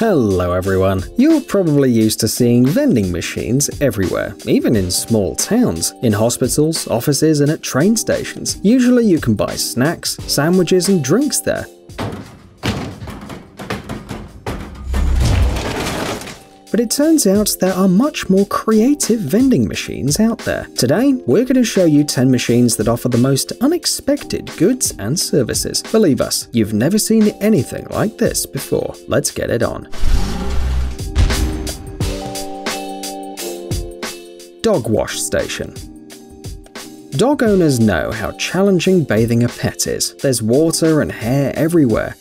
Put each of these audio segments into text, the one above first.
Hello everyone. You're probably used to seeing vending machines everywhere, even in small towns, in hospitals, offices, and at train stations. Usually you can buy snacks, sandwiches, and drinks there. But it turns out there are much more creative vending machines out there. Today, we're going to show you 10 machines that offer the most unexpected goods and services. Believe us, you've never seen anything like this before. Let's get it on. Dog Wash Station Dog owners know how challenging bathing a pet is. There's water and hair everywhere,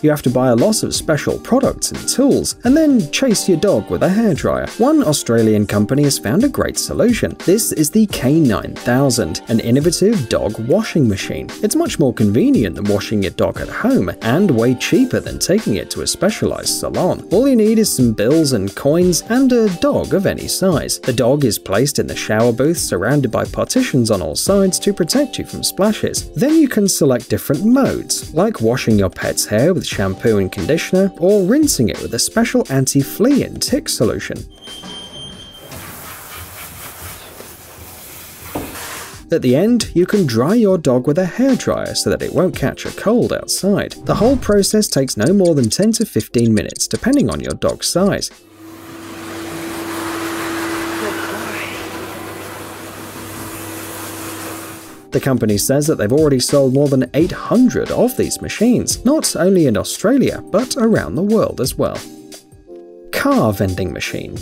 You have to buy a lot of special products and tools, and then chase your dog with a hairdryer. One Australian company has found a great solution. This is the K9000, an innovative dog washing machine. It's much more convenient than washing your dog at home, and way cheaper than taking it to a specialized salon. All you need is some bills and coins, and a dog of any size. The dog is placed in the shower booth surrounded by partitions on all sides to protect you from splashes. Then you can select different modes, like washing your pet's hair with shampoo and conditioner, or rinsing it with a special anti-flea and tick solution. At the end, you can dry your dog with a hairdryer so that it won't catch a cold outside. The whole process takes no more than 10 to 15 minutes depending on your dog's size. The company says that they've already sold more than 800 of these machines, not only in Australia, but around the world as well. Car vending machine.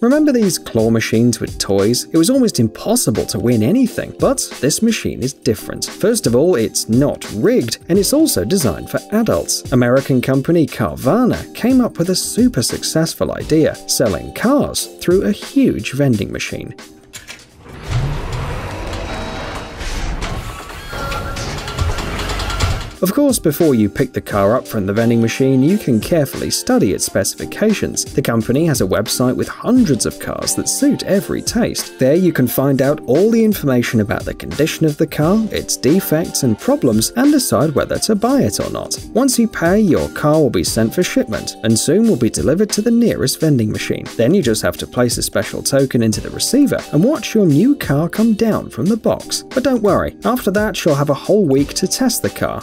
Remember these claw machines with toys? It was almost impossible to win anything, but this machine is different. First of all, it's not rigged, and it's also designed for adults. American company Carvana came up with a super successful idea, selling cars through a huge vending machine. Of course, before you pick the car up from the vending machine, you can carefully study its specifications. The company has a website with hundreds of cars that suit every taste. There you can find out all the information about the condition of the car, its defects and problems, and decide whether to buy it or not. Once you pay, your car will be sent for shipment, and soon will be delivered to the nearest vending machine. Then you just have to place a special token into the receiver and watch your new car come down from the box. But don't worry, after that you'll have a whole week to test the car.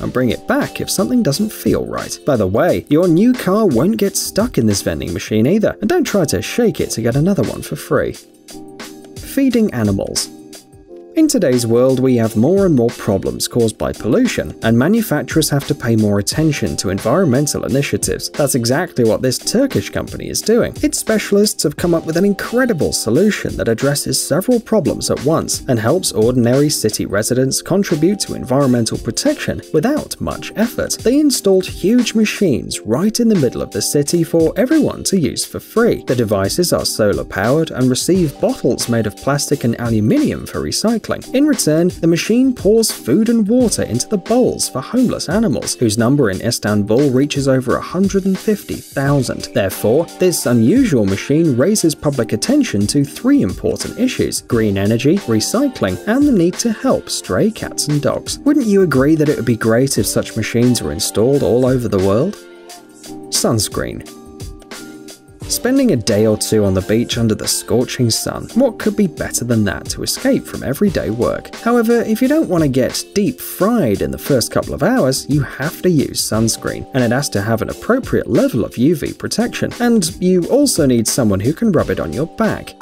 And bring it back if something doesn't feel right. By the way, your new car won't get stuck in this vending machine either, and don't try to shake it to get another one for free. Feeding animals. In today's world, we have more and more problems caused by pollution, and manufacturers have to pay more attention to environmental initiatives. That's exactly what this Turkish company is doing. Its specialists have come up with an incredible solution that addresses several problems at once and helps ordinary city residents contribute to environmental protection without much effort. They installed huge machines right in the middle of the city for everyone to use for free. The devices are solar powered and receive bottles made of plastic and aluminium for recycling recycling. In return, the machine pours food and water into the bowls for homeless animals, whose number in Istanbul reaches over 150,000. Therefore, this unusual machine raises public attention to three important issues green energy, recycling, and the need to help stray cats and dogs. Wouldn't you agree that it would be great if such machines were installed all over the world? Sunscreen Spending a day or two on the beach under the scorching sun, what could be better than that to escape from everyday work? However, if you don't want to get deep fried in the first couple of hours, you have to use sunscreen, and it has to have an appropriate level of UV protection. And you also need someone who can rub it on your back.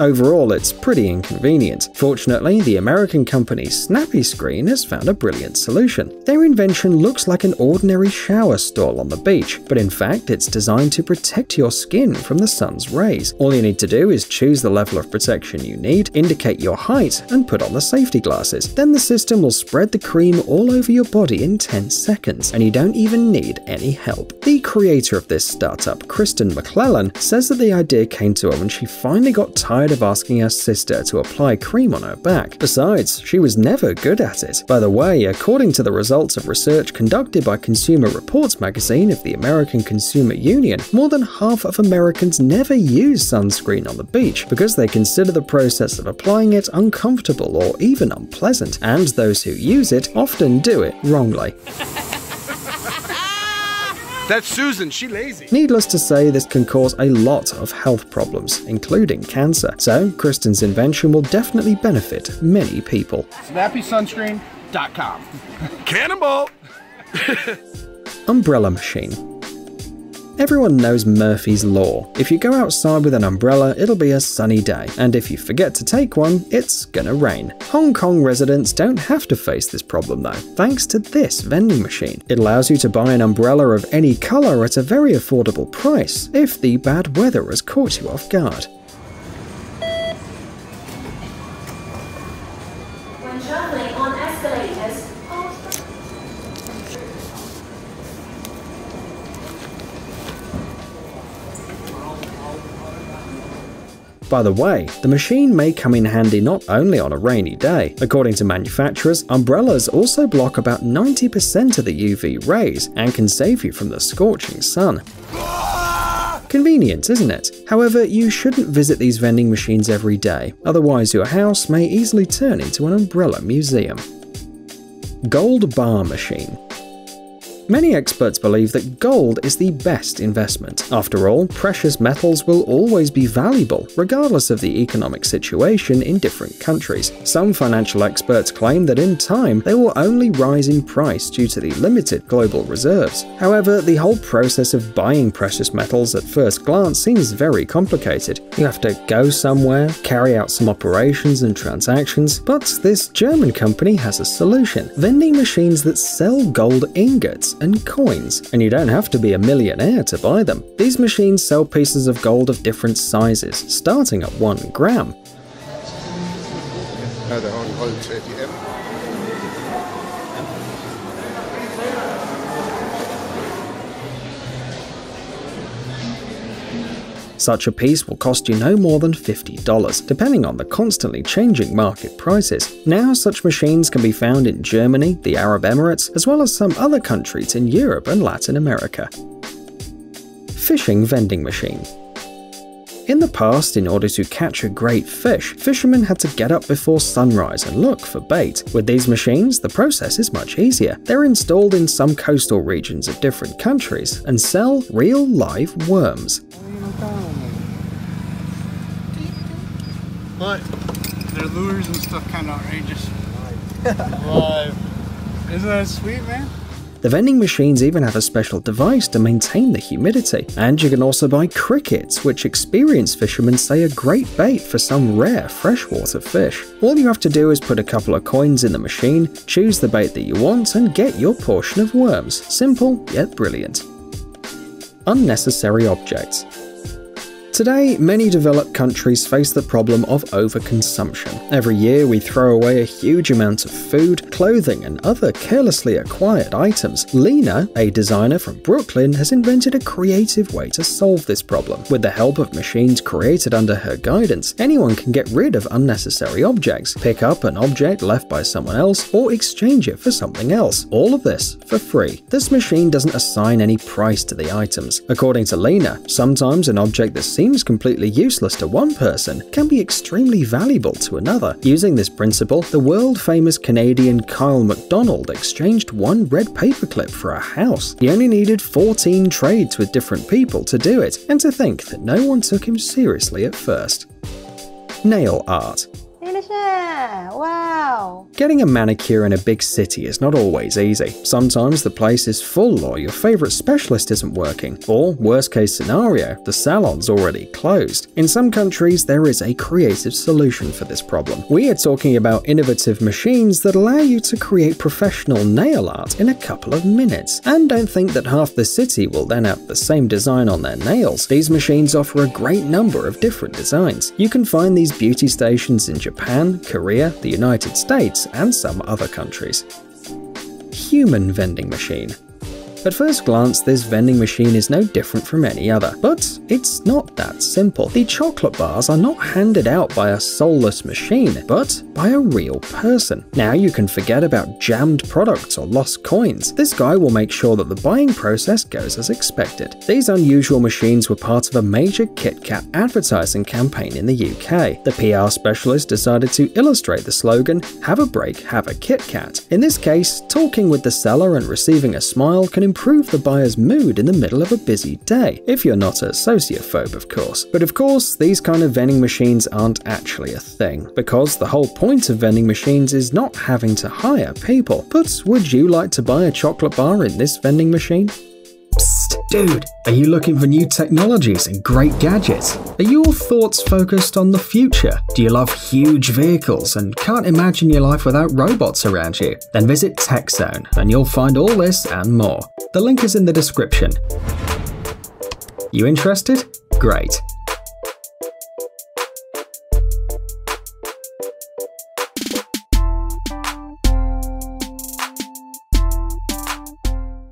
Overall, it's pretty inconvenient. Fortunately, the American company Snappy Screen has found a brilliant solution. Their invention looks like an ordinary shower stall on the beach, but in fact it's designed to protect your skin from the sun's rays. All you need to do is choose the level of protection you need, indicate your height, and put on the safety glasses. Then the system will spread the cream all over your body in 10 seconds, and you don't even need any help. The creator of this startup, Kristen McClellan, says that the idea came to her when she finally got tired tired of asking her sister to apply cream on her back. Besides, she was never good at it. By the way, according to the results of research conducted by Consumer Reports magazine of the American Consumer Union, more than half of Americans never use sunscreen on the beach because they consider the process of applying it uncomfortable or even unpleasant, and those who use it often do it wrongly. That's Susan, she lazy. Needless to say, this can cause a lot of health problems, including cancer, so Kristen's invention will definitely benefit many people. SnappySunscreen.com. Cannonball! Umbrella Machine Everyone knows Murphy's Law. If you go outside with an umbrella, it'll be a sunny day, and if you forget to take one, it's gonna rain. Hong Kong residents don't have to face this problem though, thanks to this vending machine. It allows you to buy an umbrella of any colour at a very affordable price if the bad weather has caught you off guard. By the way, the machine may come in handy not only on a rainy day. According to manufacturers, umbrellas also block about 90% of the UV rays and can save you from the scorching sun. Convenient, isn't it? However, you shouldn't visit these vending machines every day, otherwise your house may easily turn into an umbrella museum. Gold Bar Machine Many experts believe that gold is the best investment. After all, precious metals will always be valuable, regardless of the economic situation in different countries. Some financial experts claim that in time they will only rise in price due to the limited global reserves. However, the whole process of buying precious metals at first glance seems very complicated. You have to go somewhere, carry out some operations and transactions, but this German company has a solution vending machines that sell gold ingots and coins, and you don't have to be a millionaire to buy them. These machines sell pieces of gold of different sizes, starting at 1 gram. Such a piece will cost you no more than $50, depending on the constantly changing market prices. Now, such machines can be found in Germany, the Arab Emirates, as well as some other countries in Europe and Latin America. Fishing vending machine. In the past, in order to catch a great fish, fishermen had to get up before sunrise and look for bait. With these machines, the process is much easier. They're installed in some coastal regions of different countries and sell real live worms. But their lures and stuff kind of outrageous. Live. Isn't that sweet, man? The vending machines even have a special device to maintain the humidity. And you can also buy crickets, which experienced fishermen say are great bait for some rare freshwater fish. All you have to do is put a couple of coins in the machine, choose the bait that you want, and get your portion of worms. Simple, yet brilliant. Unnecessary objects. Today, many developed countries face the problem of overconsumption. Every year, we throw away a huge amount of food, clothing, and other carelessly acquired items. Lena, a designer from Brooklyn, has invented a creative way to solve this problem. With the help of machines created under her guidance, anyone can get rid of unnecessary objects, pick up an object left by someone else, or exchange it for something else. All of this for free. This machine doesn't assign any price to the items. According to Lena, sometimes an object that seems completely useless to one person can be extremely valuable to another. Using this principle, the world famous Canadian Kyle MacDonald exchanged one red paperclip for a house. He only needed 14 trades with different people to do it, and to think that no one took him seriously at first. Nail art. Wow! Getting a manicure in a big city is not always easy. Sometimes the place is full or your favourite specialist isn't working, or worst case scenario, the salon's already closed. In some countries, there is a creative solution for this problem. We are talking about innovative machines that allow you to create professional nail art in a couple of minutes. And don't think that half the city will then have the same design on their nails. These machines offer a great number of different designs. You can find these beauty stations in Japan, Korea, the United States, and some other countries. Human vending machine. At first glance, this vending machine is no different from any other, but it's not that simple. The chocolate bars are not handed out by a soulless machine, but by a real person. Now you can forget about jammed products or lost coins. This guy will make sure that the buying process goes as expected. These unusual machines were part of a major KitKat advertising campaign in the UK. The PR specialist decided to illustrate the slogan, have a break, have a KitKat. In this case, talking with the seller and receiving a smile can improve the buyer's mood in the middle of a busy day, if you're not a sociophobe, of course. But of course, these kind of vending machines aren't actually a thing, because the whole point of vending machines is not having to hire people. But would you like to buy a chocolate bar in this vending machine? Dude, are you looking for new technologies and great gadgets? Are your thoughts focused on the future? Do you love huge vehicles and can't imagine your life without robots around you? Then visit TechZone and you'll find all this and more. The link is in the description. You interested? Great.